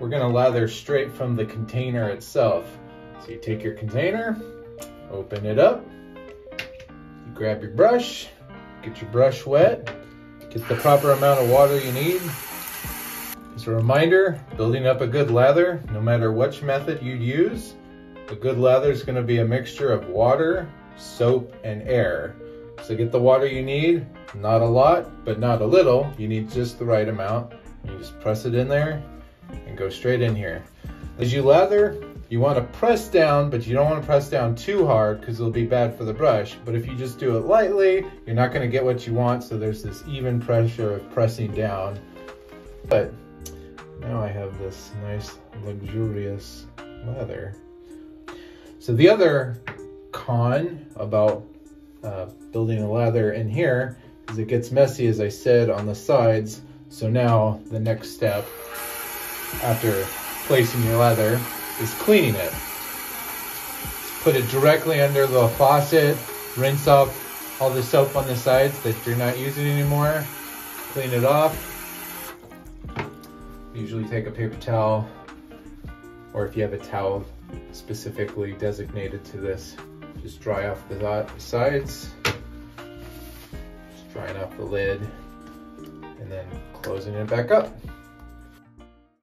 we're gonna lather straight from the container itself. So you take your container, open it up, you grab your brush, get your brush wet, get the proper amount of water you need. As a reminder, building up a good lather, no matter which method you use, a good lather is gonna be a mixture of water, soap, and air. So get the water you need, not a lot, but not a little. You need just the right amount. You just press it in there and go straight in here. As you lather, you want to press down, but you don't want to press down too hard because it'll be bad for the brush. But if you just do it lightly, you're not going to get what you want. So there's this even pressure of pressing down. But now I have this nice luxurious leather. So the other con about uh, building a lather in here is it gets messy as I said on the sides. So now the next step after placing your leather is cleaning it. Put it directly under the faucet, rinse off all the soap on the sides that you're not using anymore, clean it off. Usually take a paper towel, or if you have a towel specifically designated to this, just dry off the sides, just drying off the lid, and then closing it back up.